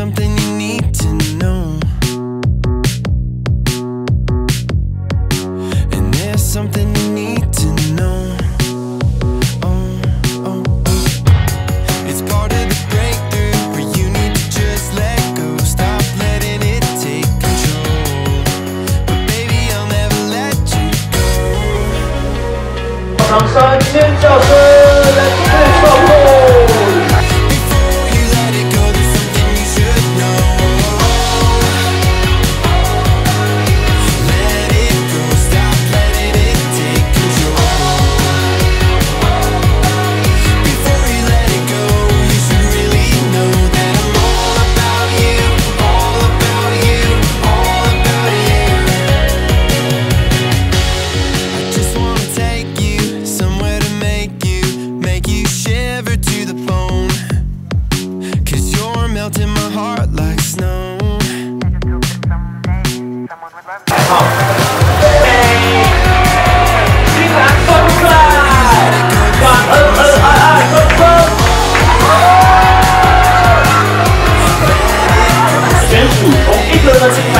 something you need to know. And there's something you need to know. Oh, oh, oh. It's part of the breakthrough where you need to just let go. Stop letting it take control. But baby, I'll never let you go. in my heart like snow. Thank you.